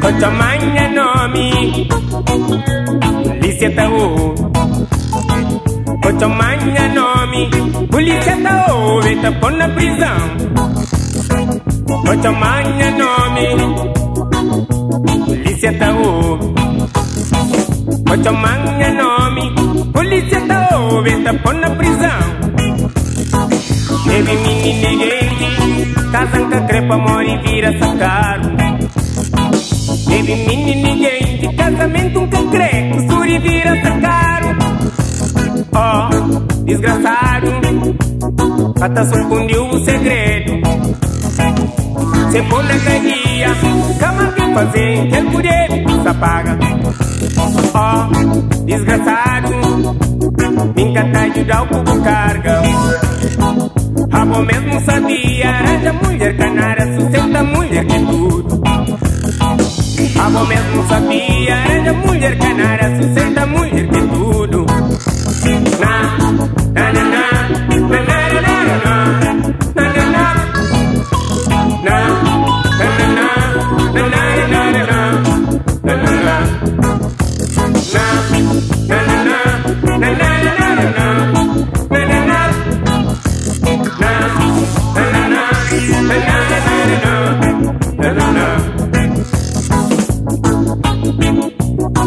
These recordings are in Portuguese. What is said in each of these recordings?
Kotomanya nomi tá o Kotomanya nomi Polícia tá o Veta pôr na prisão Vou tomar meu nome, polícia tá o. Vou manha nome, polícia tá o. Tá pôr na prisão. Teve menino casa que crepa, mora e vira sacaro. Teve menino casamento um cancreco, suri vira sacaro. Ó, oh, desgraçado, até sucundiu o segredo. For na cadeia Cama que fazer por ele se apaga Oh, desgraçado Vinca tá ajudar o povo carga. Rabo mesmo sabia Aranja mulher canária Sustenta mulher que tudo. Amo mesmo sabia, era mulher canária, sustenta mulher que tudo. Na,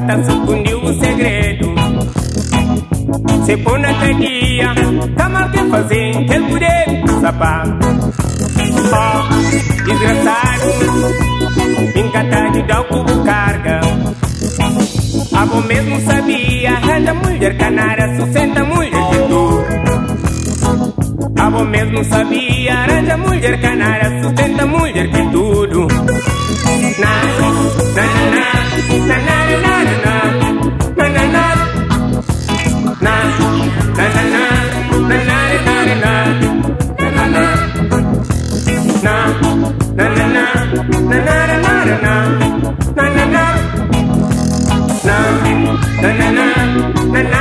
Cata sucundiu o segredo. Se pôr na cadeia, tá mal que fazer, que ele poder sapar. Oh, desgraçado, encantado de dar o carga. Abo mesmo sabia, arranja mulher canária, sustenta mulher de tudo. Abo mesmo sabia, arranja mulher canária, sustenta mulher de tudo. Na, na, na, na, na,